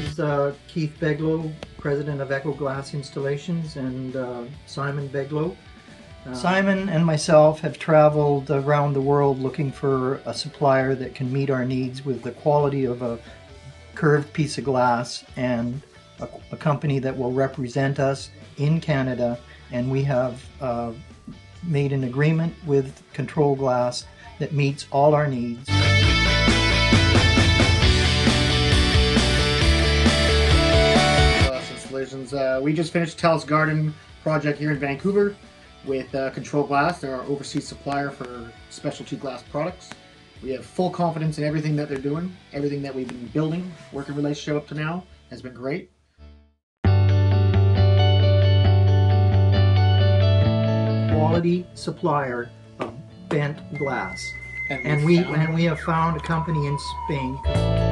is uh, Keith Beglow, president of Echo Glass Installations, and uh, Simon Beglow. Uh, Simon and myself have traveled around the world looking for a supplier that can meet our needs with the quality of a curved piece of glass and a, a company that will represent us in Canada. And we have uh, made an agreement with Control Glass that meets all our needs. Installations. Uh, we just finished Telus Garden project here in Vancouver with uh, Control Glass. They're our overseas supplier for specialty glass products. We have full confidence in everything that they're doing. Everything that we've been building, working relationship up to now, has been great. Quality supplier of bent glass. And we found- and we have found a company in Spain